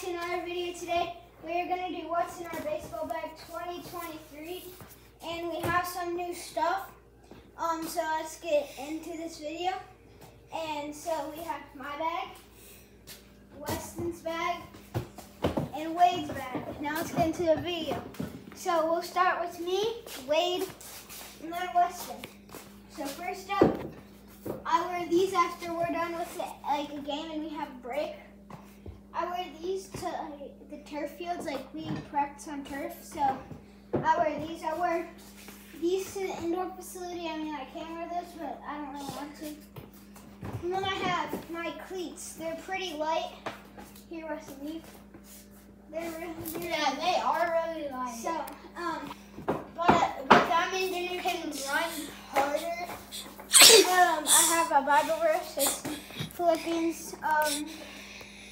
to another video today. We are going to do what's in our baseball bag 2023 and we have some new stuff. Um, so let's get into this video. And so we have my bag, Weston's bag, and Wade's bag. Now let's get into the video. So we'll start with me, Wade, and then Weston. So first up, I wear these after we're done with it, like a game and we have a break. I wear these to the turf fields, like we practice on turf. So I wear these. I wear these to the indoor facility. I mean, I can wear this, but I don't really want to. And then I have my cleats. They're pretty light. Here, Rusty, leave. They're really, Yeah, they are really light. So, um, but, but that means you can run harder. um, I have a Bible verse. It's Philippians um,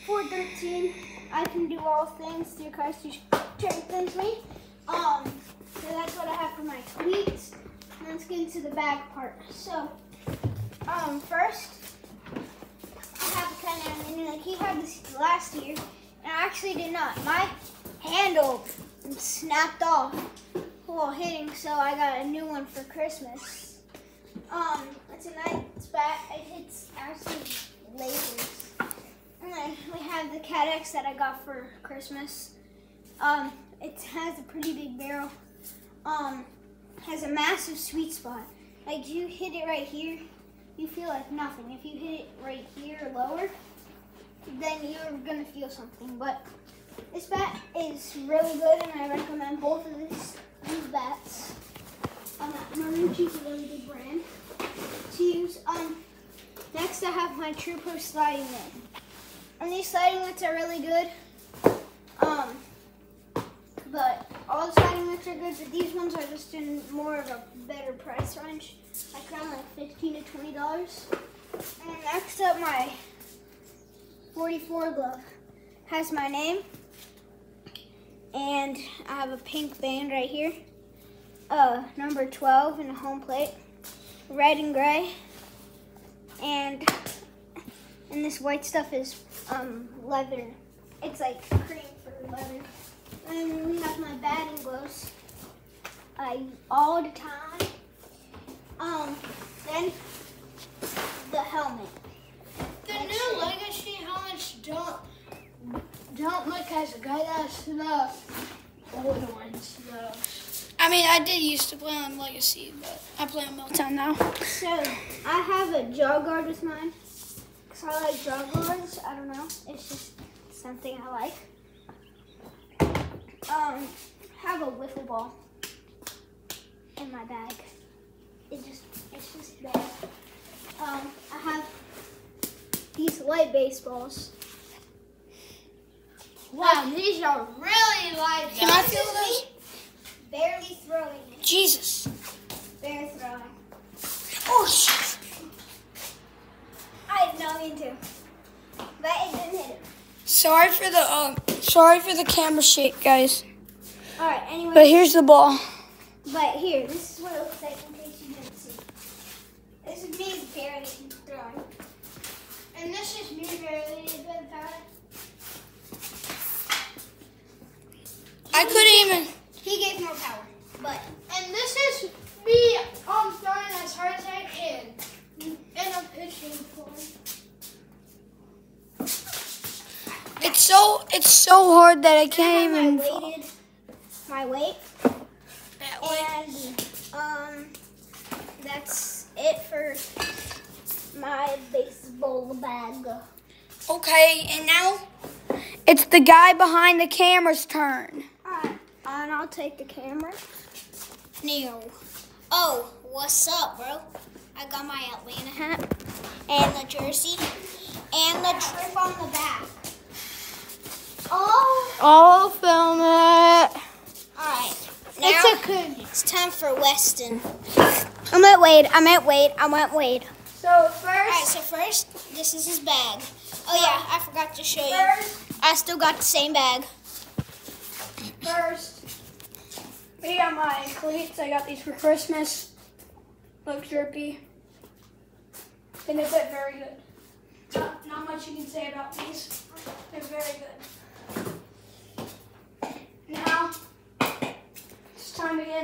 4.13. I can do all things through Christ who strengthens me. Um, so that's what I have for my. Now let's get into the bag part. So, um, first, I have kind of, I mean, like he had this last year, and I actually did not. My handle snapped off while hitting, so I got a new one for Christmas. Um, it's a nice bat. It hits actually lasers. We have the Cat X that I got for Christmas. Um, it has a pretty big barrel. Um, has a massive sweet spot. Like you hit it right here, you feel like nothing. If you hit it right here lower, then you're gonna feel something. But this bat is really good, and I recommend both of these these bats. Um, Marucci's a really good brand to use. Um, next I have my True Pro sliding net. And these sliding nets are really good. Um, but all the sliding nets are good, but these ones are just in more of a better price range, like around like fifteen to twenty dollars. And next up, my 44 glove has my name, and I have a pink band right here. Uh, number 12 in the home plate, red and gray, and and this white stuff is um, leather. It's like cream for leather. And we have my batting gloves. I use all the time. Um, then the helmet. The new Legacy helmets don't don't look as good as the old ones though. I mean, I did used to play on Legacy, but I play on Milltown now. So I have a jaw guard with mine. I like guards. I don't know. It's just something I like. Um, have a wiffle ball in my bag. It just, it's just there. Um, I have these light baseballs. Wow, these are really light. Can I This feel is those? Barely throwing it. Jesus. Barely throwing. Oh, shit. I had no. But it didn't hit him. Sorry for the um, sorry for the camera shake, guys. Alright, anyway. But here's the ball. But here, this is what it looks like in case you didn't see. This is me barely throwing. And this is me barely throwing. I couldn't even. He gave more power. But And this is me um throwing as hard as I can. And I'm pitching for It's so it's so hard that I can't even. my weighted my weight. That way. And um that's it for my baseball bag. Okay, and now it's the guy behind the camera's turn. Alright, and I'll take the camera. Neil. Oh, what's up, bro? I got my Atlanta hat and the jersey and the trip on the back. I'll film it. alright. It's Now a good. it's time for Weston. I'm at Wade. I'm at Wade. I'm at Wade. So first. Alright, first, so first, this is his bag. Oh yeah, I forgot to show you. I still got the same bag. first, We got my cleats. I got these for Christmas. Look drippy. And they fit very good. Not, not much you can say about these. They're very good.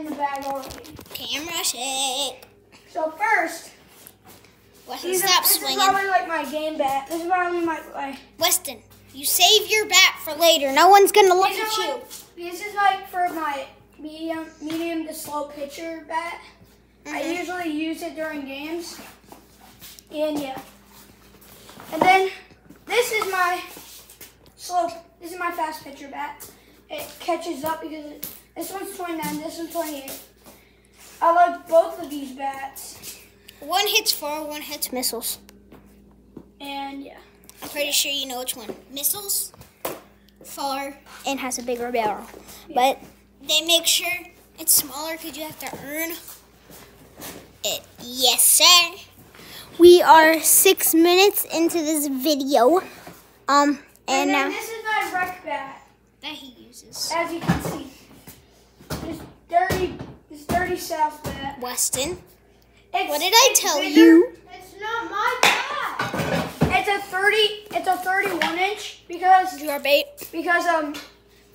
The bag already. Camera shake. So first, Weston, these are, stop this is probably like my game bat. This is probably my, my Weston, you save your bat for later. No one's gonna look at you. like- This is like for my medium, medium to slow pitcher bat. I Mhm. usually use it during games. And yeah. And then this is my slow. This is my fast pitcher bat. It catches up because it, this one's 29, this one's 28. I like both of these bats. One hits far, one hits missiles. And yeah. I'm pretty sure you know which one. Missiles, far, and has a bigger barrel. But they make sure it's smaller because you have to earn it. Yes, sir. We are six minutes into this video. Um, And, and now this is my rec bat. that he uses. As you can see. This dirty, this dirty South bat. Weston, It's, what did I tell bigger. you? It's not my bag. It's a 30, it's a 31 inch because, Your bait. because, um,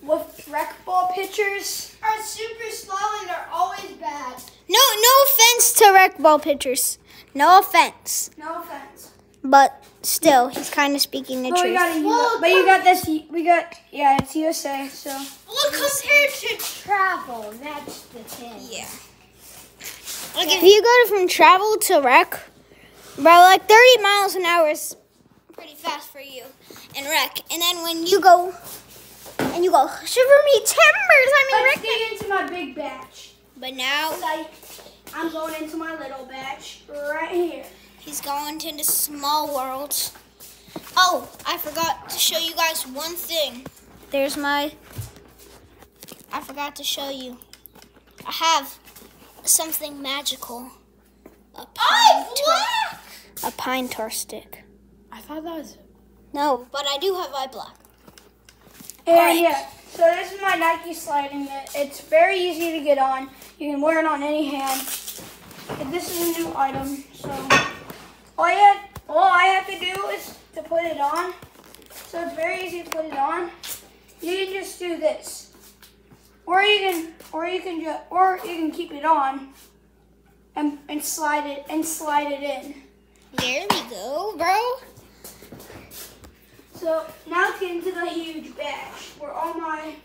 with rec ball pitchers, Are super slow and they're always bad. No, no offense to rec ball pitchers. No offense, no offense. But still, he's kind of speaking the But we truth. got, a, Well, but you got this, we got, yeah, it's USA, so. Well, compared to travel, that's the thing. Yeah. Like if you go from travel to rec, bro, like 30 miles an hour is pretty fast for you in rec. And then when you go and you go, shiver me timbers, I mean Let's rec. dig into my big batch. But now Like, I'm going into my little batch right here. He's going to the small world. Oh, I forgot to show you guys one thing. There's my. I forgot to show you. I have something magical. A pine oh, tar, a pine tar stick. I thought that was. No, but I do have eye black. And Alright. yeah, so this is my Nike sliding mitt. It's very easy to get on. You can wear it on any hand. And this is a new item, so all I had, all I have to do is to put it on. So it's very easy to put it on. You can just do this, or you can, or you can just, or you can keep it on, and and slide it and slide it in. There we go, bro. So now get into the huge batch where all my,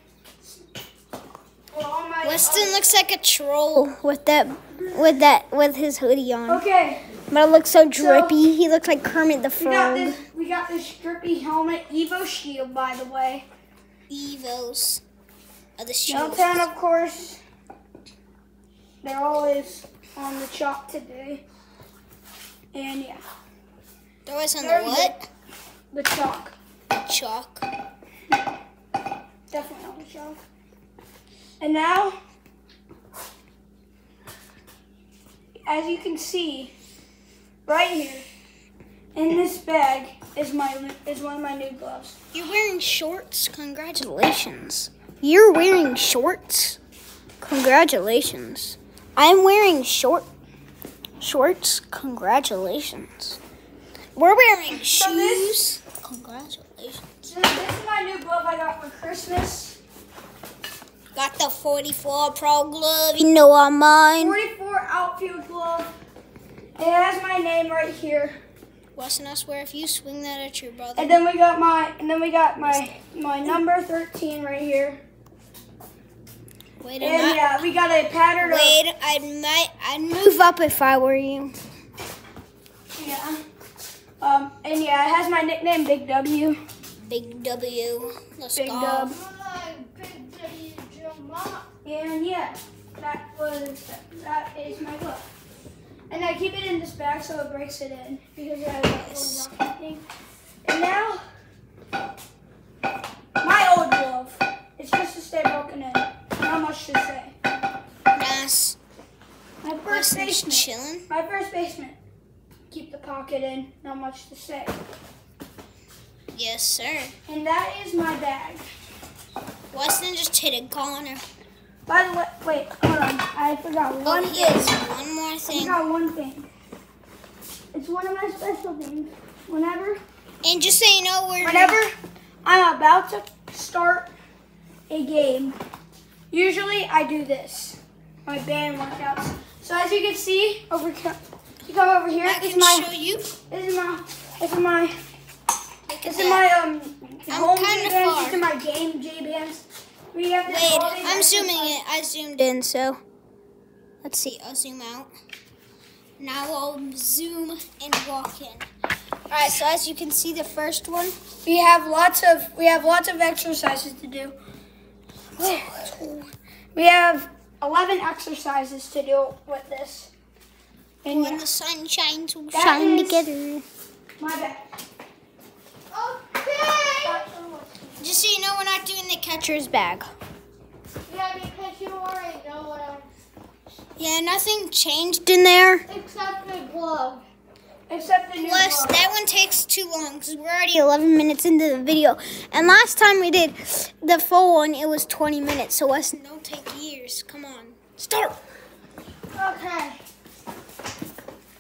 Weston looks like a troll with that, with that, with his hoodie on. Okay, But it looks so drippy. He looks like Kermit the we got Frog. this. We got this drippy helmet, Evo Shield, by the way. Evos of the shield. Milltown, of course. They're always on the chalk today. And yeah, They're always on the what? the chalk. Chalk. Definitely on the chalk. And now, as you can see, right here, in this bag is my is one of my new gloves. You're wearing shorts. Congratulations. You're wearing shorts. Congratulations. I'm wearing short shorts. Congratulations. We're wearing So this- shoes. Congratulations. So this is my new glove I got for Christmas. Got the 44 Pro glove. You know I'm mine. 44 outfield glove. It has my name right here. Weston, I swear, if you swing that at your brother, And then we got my and then we got my my number 13 right here. wait a And yeah, we got a pattern of Wait, I might, I'd move up if I were you. yeah. Um and yeah, it has my nickname Big W. Big W. Let's Big go. Dub. Like Big W Joe Mama. And yeah, that was that is my glove. And I keep it in this bag so it breaks it in because it has Yes. little rocket thing. And now my old glove. It's just to stay broken in. Not much to say. Nice. My first Weston's baseman. chilling. My first basement. Keep the pocket in. Not much to say. Yes, sir. And that is my bag. Weston just hit a corner. By the way, wait, hold on. I forgot Oh, one yes. thing. One more I thing. forgot one thing. It's one of my special things. Whenever, And just so you know, we're whenever I'm about to start a game, usually I do this. my band workouts. So as you can see, over here, you come over here. I This is my, show you. this is my, this is my, this is my um I'm home kinda J bands. far. My game J bands. We have this Wait, I'm zooming it. I zoomed in, so let's see. I'll zoom out. Now I'll zoom and walk in. All right, so as you can see, the first one. We have lots of we have lots of exercises to do. We have eleven exercises to do with this. And When yeah, the sun shines, we'll shine together. my bad. Okay. Just so you know, we're not doing the catcher's bag. Yeah, because you already know what I'm. Yeah, nothing changed in there. Except the glove. Except the new Plus, glove. that one takes too long because we're already 11 minutes into the video. And last time we did the full one, it was 20 minutes. So Weston, don't take years. Come on. Start. Okay.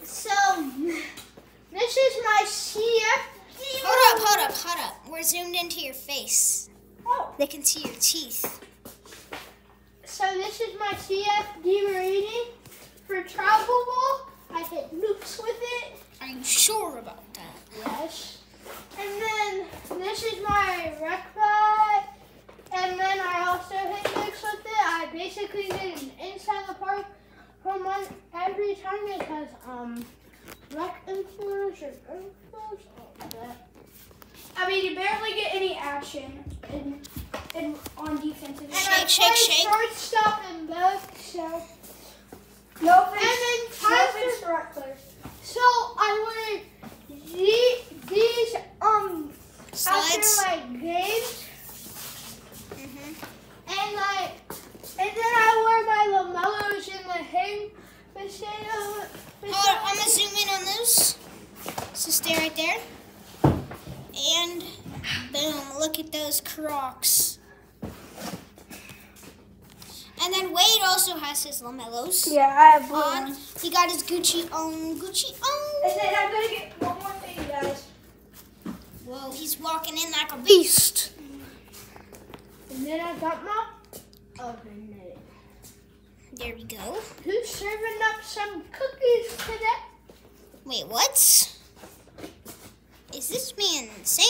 So, this is my CFD. Hold up, hold up, hold up. We're zoomed into your face. Oh, They can see your teeth. so this is my CFD rating for travel ball. I hit loops with it. Are you sure about that? Yes. And then this is my rec pad. And then I also hit loops with it. I basically did an inside the park home run every time because um rec influence or influence all that. I mean, you barely get any action in, in on defensive. And Shake, I shake, shake. shortstop in both, so No offense. And then no offense to rec players. so I the, these um Slides. after like games hmm and like and then I wear my LaMelos in the hang potato. Hold on, I'm gonna zoom in on those. So stay right there. And boom, look at those crocs. And then Wade also has his LaMelos Yeah, I have blue on. ones. He got his Gucci on, Gucci on. And then I'm gonna get one more thing, guys. Whoa, he's walking in like a beast. And then I got my oven mitt. There we go. Who's serving up some cookies today? Wait, what? Is this man insane?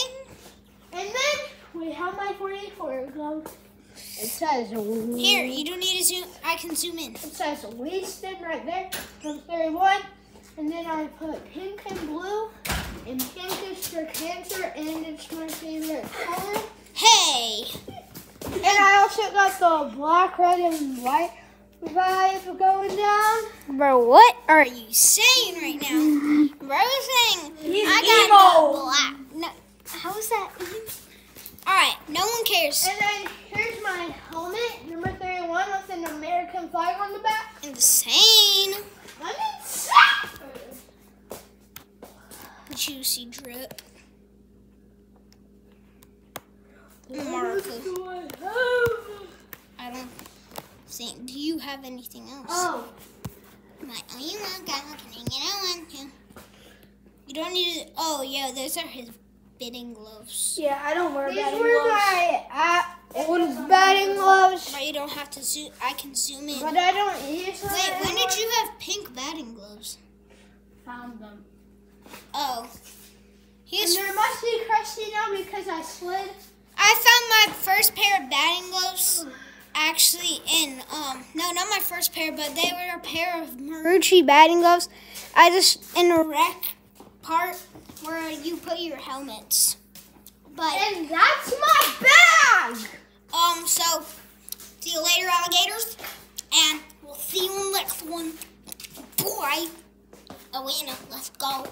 And then we have my 44 glove. It says Here, you don't need to zoom. I can zoom in. It says wasted right there from 31. And then I put pink and blue. And pink is for cancer and it's my favorite color. Hey, And I also got the black, red, and white vibe going down. bro, what are you saying right now? Bro is saying He's I got emo. the black. No, how is that? All right, no one cares. And then here's my helmet, number 31, with an American flag on the back. Insane, I'm insane! juicy drip. Don't think. Do you have anything else? Oh, My, oh, you want God, can you don't want to. You don't need to. Oh, yeah, those are his bidding gloves. Yeah, I don't wear these batting were gloves. my uh, old batting gloves. But you don't have to zoom. I can zoom in. But I don't use them Wait, when anymore. did you have pink batting gloves? found them? Oh. And Here's, they're must be crusty now because I slid. I found my first pair of batting gloves actually in, um, no, not my first pair, but they were a pair of Marucci batting gloves. I just, in the rec part where you put your helmets. But, And that's my bag! um, so, see you later, alligators, and we'll see you in the next one. Boy. Alina, let's go.